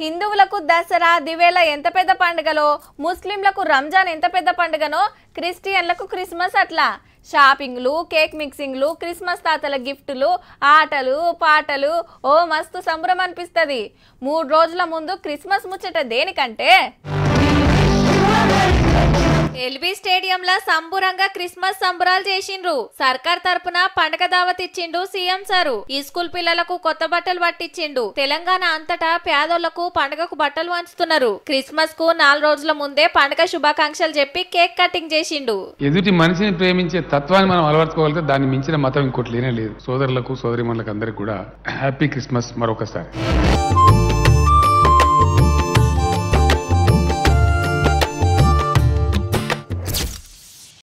హిందువులకు దసరా దివేల ఎంత పెద్ద పండుగలో ముస్లింలకు రంజాన్ ఎంత పెద్ద పండుగనో క్రిస్టియన్లకు క్రిస్మస్ అట్లా. షాపింగ్లు కేక్ మిక్సింగ్లు క్రిస్మస్ తాతల గిఫ్టులు ఆటలు పాటలు ఓ మస్తు సంబరం అనిపిస్తుంది. మూడు రోజుల ముందు క్రిస్మస్ ముచ్చట దేనికంటే? ఎల్బీ స్టేడియంలో సంబురంగా క్రిస్మస్ సంబరాలు చేసిండ్రు. సర్కార్ తరపున పండగ దావత్ ఇచ్చిండు సీఎం సారు. ఈ స్కూల్ పిల్లలకు కొత్త బట్టలు పట్టించిండు. తెలంగాణ అంతటా పేదోళ్ళకు పండగకు బట్టలు వంచుతున్నారు క్రిస్మస్కు నాలుగు రోజుల ముందే పండగ శుభాకాంక్షలు చెప్పి కేక్ కటింగ్ చేసిండు. ఎదుటి మనిషిని ప్రేమించే తత్వాన్ని మనం అలవర్చుకోగలిగితే దాన్ని మించిన మతం ఇంకోటి లేనే లేదు. సోదరులకు సోదరిమణులకు అందరికి కూడా హ్యాపీ క్రిస్మస్ మరొకసారి.